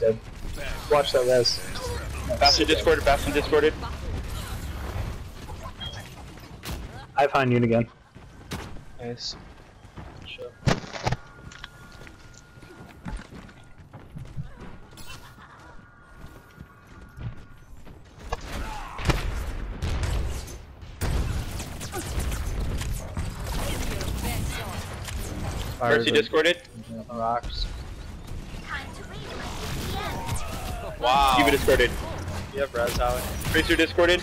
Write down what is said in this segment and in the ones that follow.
dead. Watch that res. Bastion discorded, Bastion discorded. I find you again. Nice. Sure. Mercy discorded. Rocks. Wow. D.Va discorded. You have res, Howie. Tracer discorded.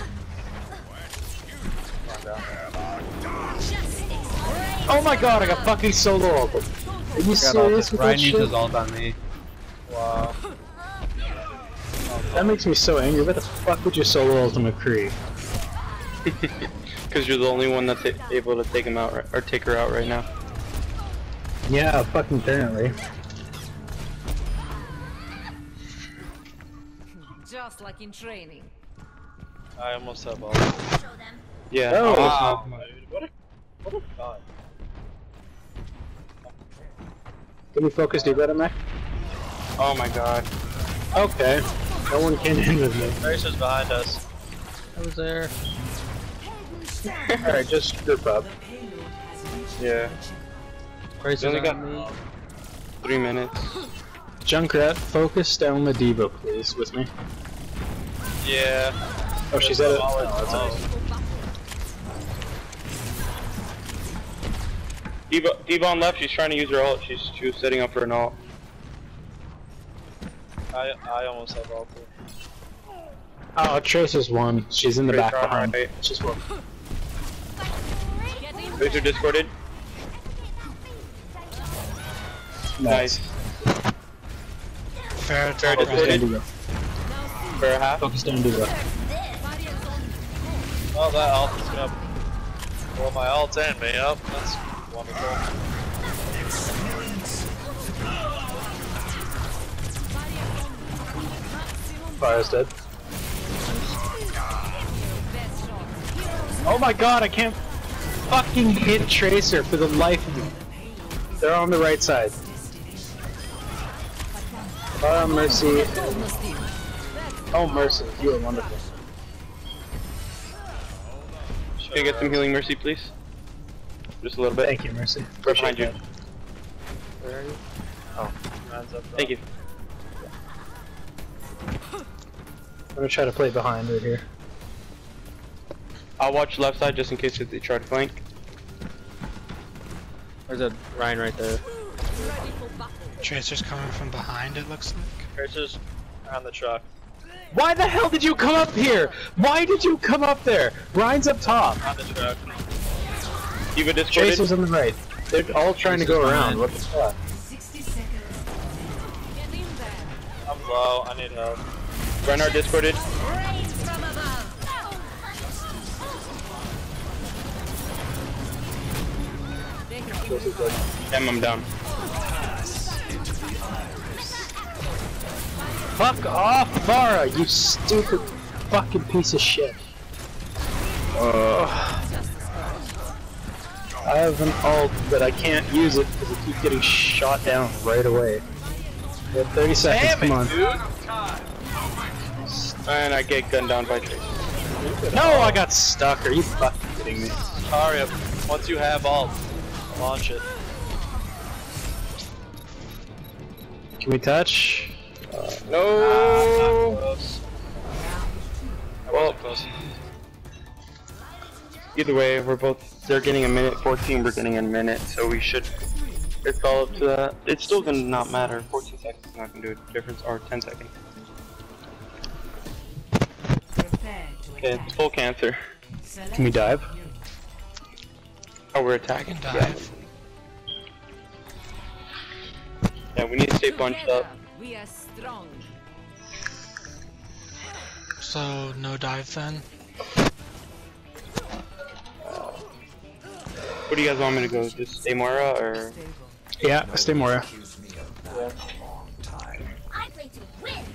Oh my god, I got fucking solo ulted. Are you Got serious ult. with Ryan that shit? uses ult on me. Wow. That makes me so angry. Why the fuck would you solo ultimate McCree? Because you're the only one that's able to take him out, or take her out right now. Yeah, fucking apparently. Just like in training. I almost have all. Yeah. Oh. Wow. Dude, what a what a god. Can we focus do better, Mac? Oh my god. Okay. No one came in with me. Tracer's behind us. I was there. Alright, just group up. Yeah. Tracer's only got- me. Three minutes. Junkrat, focus down the D.Va, please, with me. Yeah. Oh, she's at it. Oh, that's nice. D.Va, D.Va on left. She's trying to use her ult. She's she was setting up for an ult. I I almost have all too. Oh, Tracer's one. She's in the Tracer back behind. right. She's one. Get in Tracer discorded. Nice. Fair Fair top discorded. Fair half. Focus down D.Va. Oh, that ult is gonna. Well, my ult's in me. Up. That's wonderful. Fire's dead. Oh my god, I can't fucking hit Tracer for the life of me. They're on the right side. Oh, Mercy. Oh, Mercy, you are wonderful. Can I get some healing mercy, please? Just a little bit. Thank you, Mercy. Right behind you. Where are you? Oh, Thank you. I'm gonna try to play behind right here. I'll watch left side just in case if they try to flank. There's a Ryan right there. Tracer's coming from behind, it looks like. Tracer's on the truck. Why the hell did you come up here? Why did you come up there? Ryan's up top. On the truck. Discorded. Tracer's on the right. They're all trying to go around. What the fuck? Um, I'm low. I need help. Reinhardt discorded. Rain from above. They have been Damn, I'm down. Fuck off, Vara, you stupid fucking piece of shit. Ugh. I have an ult, but I can't use it because I keep getting shot down right away. We have 30 seconds, come on. Dude. And I get gunned down by Tracer. No, I got stuck. Are you fucking kidding me? Hurry up. Once you have ult, launch it. Can we touch? No. Close. I Well- wasn't close. Either way, we're both. They're getting a minute 14. We're getting a minute, so we should. It's all up to that. It's still gonna not matter. 14 seconds is not gonna do a difference, or 10 seconds. Okay, it's full cancer. Can we dive? Oh, we're attacking. Can Yeah. yeah, we need to stay bunched up. We are strong. So, no dive then? What do you guys want me to go? Just stay Moira or? Yeah, stay Moira. I play to win.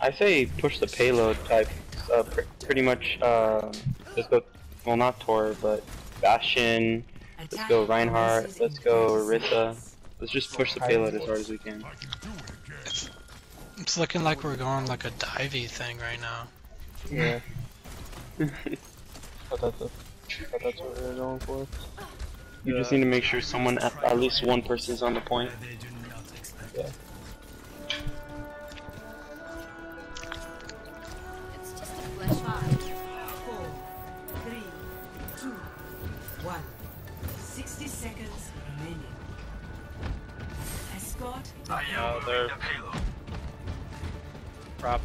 I say push the payload type. Uh, pr pretty much. Uh, let's go. Well, not Tor, but Bastion. Let's go Reinhardt. Let's go Orisa. Let's just push the payload as hard as we can. It's looking like we're going like a divey thing right now. Yeah. thought that's, a, thought that's what we were going for. You just need to make sure someone, at, at least one person is on the point. It's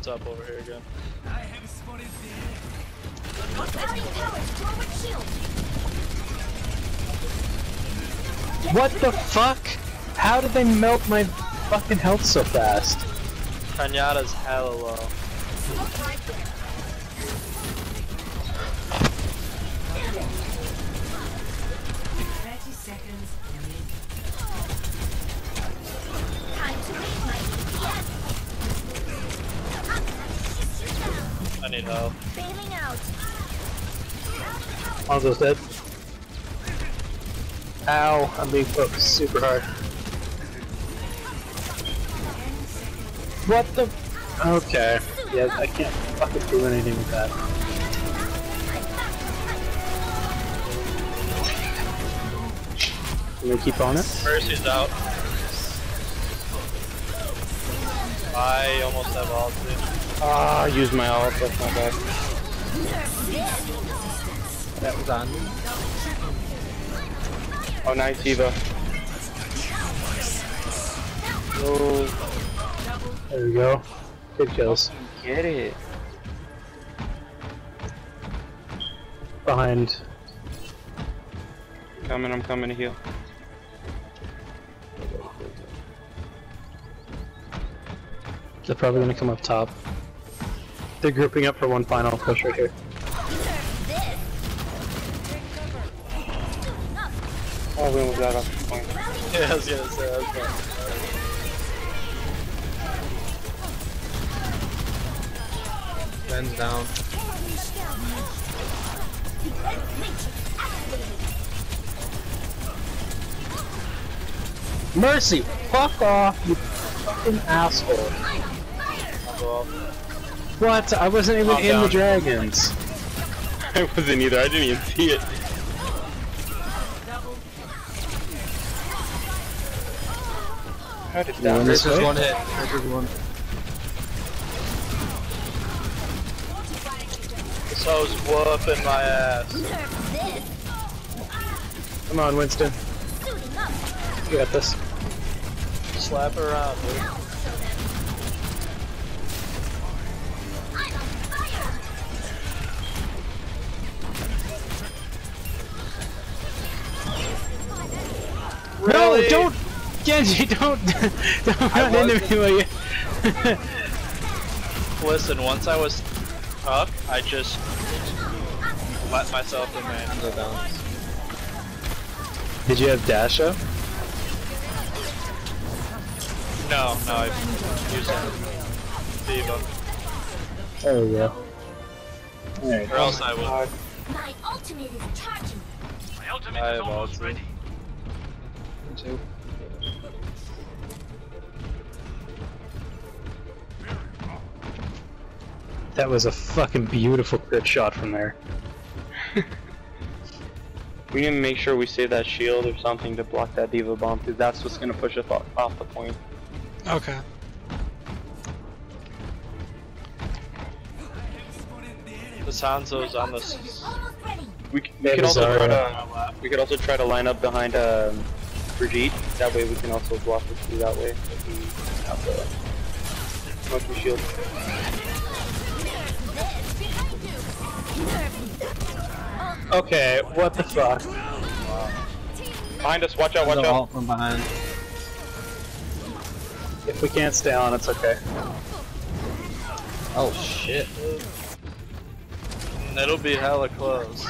up over here again. What the fuck? How did they melt my fucking health so fast? Zenyatta's hella low. I need help. Alonso's dead. Ow, I'm being focused super hard. What the? Okay. Yeah, I can't fucking do anything with that. Can we keep on it? Mercy's out. I almost have all too. Ah, I used my ult, that's not bad. That was on me. Oh, nice, Eva. Oh, There we go. Good kills. get it. Behind. Coming, I'm coming to heal. They're probably gonna come up top. They're grouping up for one final push right here. Oh, we almost got off the point. Yeah, I was gonna say, I was gonna Ben's down. Mercy! Fuck off, you fucking asshole. Go off. What? I wasn't even Calm in the dragons. I wasn't either, I didn't even see it. How did that win this is one hit. Tracer's one. So was whooping my ass. Come on, Winston. You got this. Slap her around, dude. No, don't! Genji, don't! don't run into me while you... Listen, once I was up, I just let myself in, man. Go down. Did you have Dasha? No, no, I used D.Va. There we go. Alright. Or else I would. My ultimate is charging. My ultimate I have ulti. Two. That was a fucking beautiful good shot from there. We need to make sure we save that shield or something to block that D.Va bomb, because that's what's gonna push us off, off the point. Okay. The Hanzo's on the. We, we could also try to we could also try to line up behind um, Brigitte. That way we can also block the two that way. If we have the monkey shield. Okay, what the fuck? Behind us, watch out, watch There's out. from behind. If we can't stay on, it's okay. Oh shit. And it'll be hella close.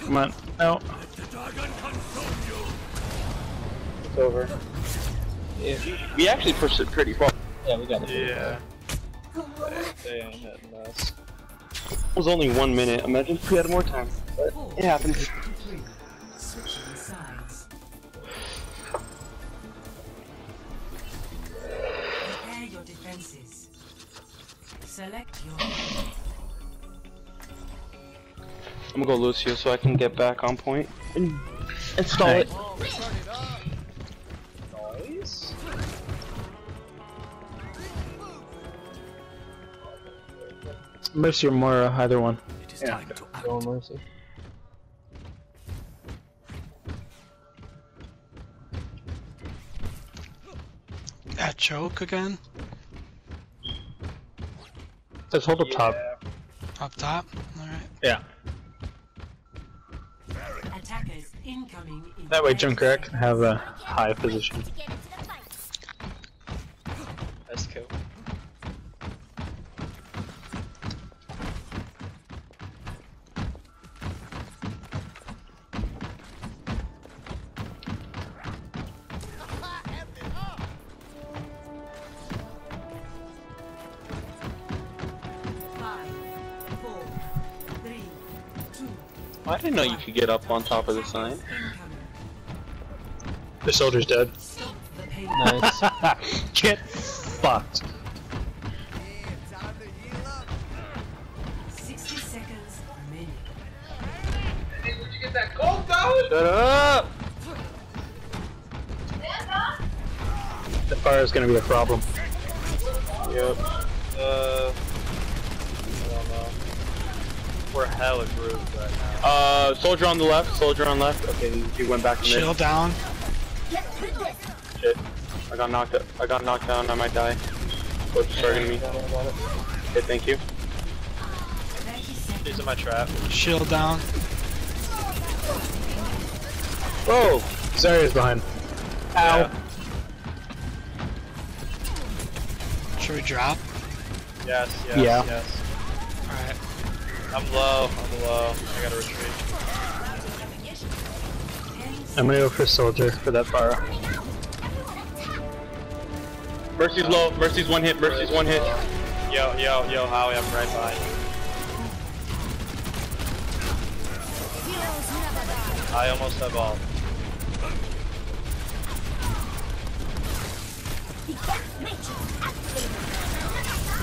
Come on. No. It's over. Yeah, we actually pushed it pretty far. Yeah, we got it. Yeah. It was only one minute. Imagine if we had more time. But it happened. I'm gonna go Lucio so I can get back on point and install it. Nice. Mercy or Moira, either one. Yeah. Go mercy. That choke again? Just hold up top. Up top? Alright. Yeah. That way 30 Junkrat can have a high position. Know you could get up on top of the sign. The soldier's dead. Stop the pain. Nice. Get fucked. 60 seconds remaining. Shut up! The fire is gonna be a problem. Yep. Uh, I don't know. We're hella grooved right now. Uh, soldier on the left, soldier on left. Okay, he went back to mid. Shield down. Shit. I got knocked up. I got knocked down. I might die. What's targeting me? Okay, thank you. 30 seconds. He's in my trap. Shield down. Whoa! Zarya's behind. Ow. Yeah. Should we drop? Yes, yes, Yeah. yes. Alright. I'm low, I'm low. I gotta retreat. I'm gonna go for soldier for that fire. Mercy's low. Mercy's one hit. Mercy's one hit. Yo, yo, yo, Howie, I'm right behind you. I almost have all.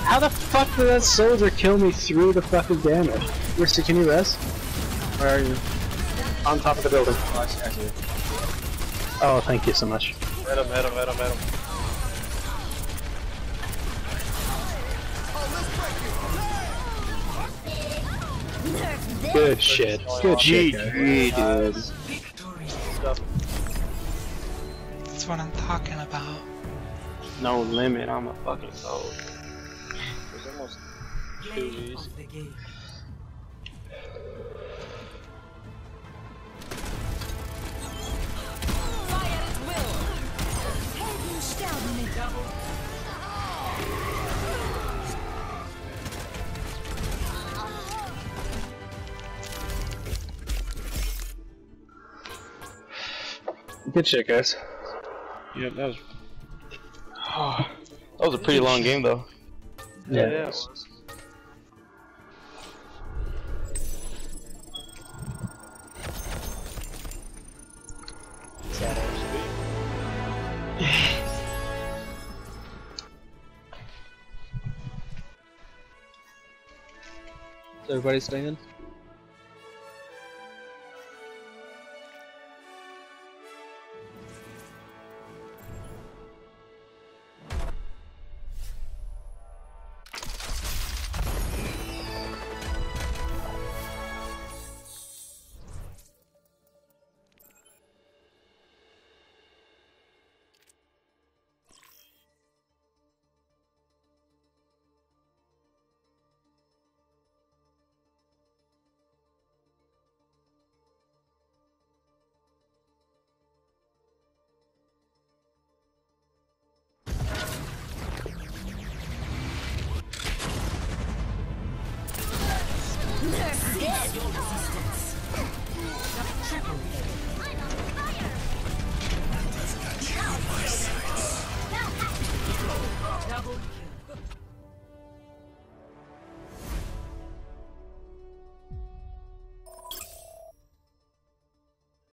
How the fuck did that soldier kill me through the fucking damage? Mercy, can you rest? Where are you? On top of the building. Oh, oh thank you so much. Hit him, hit him, hit him, hit him. Good shit. Good shit. guys. dude. That's what I'm talking about. No limit. I'm a fucking soul. There's easy. of the game. Good shit, guys. Yep, that was. that was a pretty long game though. Yeah. sad Is everybody staying?